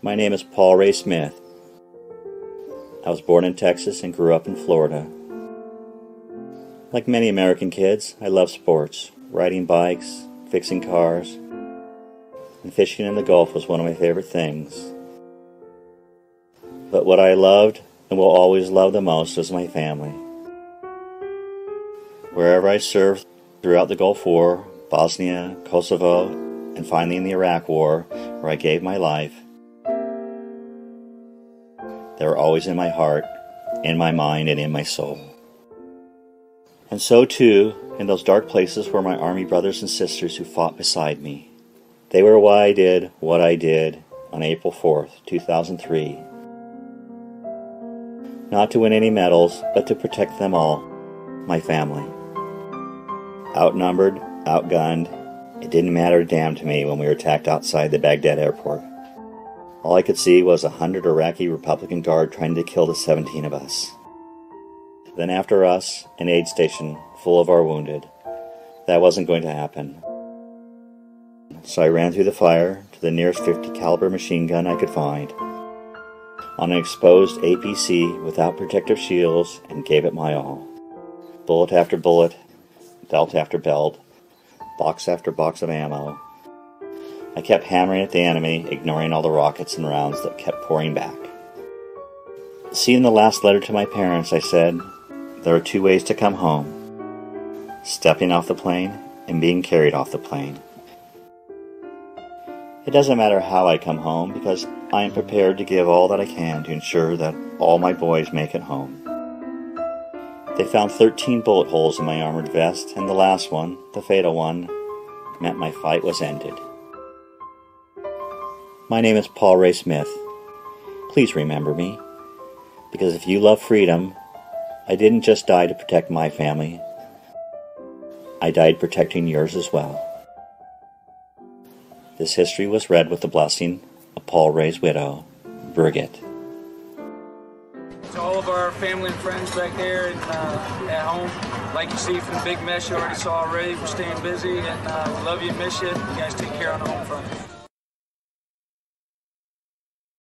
My name is Paul Ray Smith. I was born in Texas and grew up in Florida. Like many American kids, I love sports. Riding bikes, fixing cars, and fishing in the Gulf was one of my favorite things. But what I loved and will always love the most was my family. Wherever I served throughout the Gulf War, Bosnia, Kosovo, and finally in the Iraq War, where I gave my life, they were always in my heart, in my mind, and in my soul. And so, too, in those dark places were my Army brothers and sisters who fought beside me. They were why I did what I did on April 4th, 2003. Not to win any medals, but to protect them all, my family. Outnumbered, outgunned, it didn't matter a damn to me when we were attacked outside the Baghdad airport. All I could see was a hundred Iraqi Republican guard trying to kill the 17 of us. Then after us, an aid station full of our wounded. That wasn't going to happen. So I ran through the fire to the nearest 50 caliber machine gun I could find on an exposed APC without protective shields and gave it my all. Bullet after bullet, belt after belt, box after box of ammo. I kept hammering at the enemy, ignoring all the rockets and rounds that kept pouring back. Seeing the last letter to my parents, I said, there are two ways to come home stepping off the plane and being carried off the plane. It doesn't matter how I come home because I am prepared to give all that I can to ensure that all my boys make it home. They found 13 bullet holes in my armored vest, and the last one, the fatal one, meant my fight was ended. My name is Paul Ray Smith. Please remember me, because if you love freedom, I didn't just die to protect my family, I died protecting yours as well. This history was read with the blessing of Paul Ray's widow, Brigitte. To all of our family and friends back there and uh, at home, like you see from the big mess you already saw already, we're staying busy and uh, we love you miss you. You guys take care on the home front.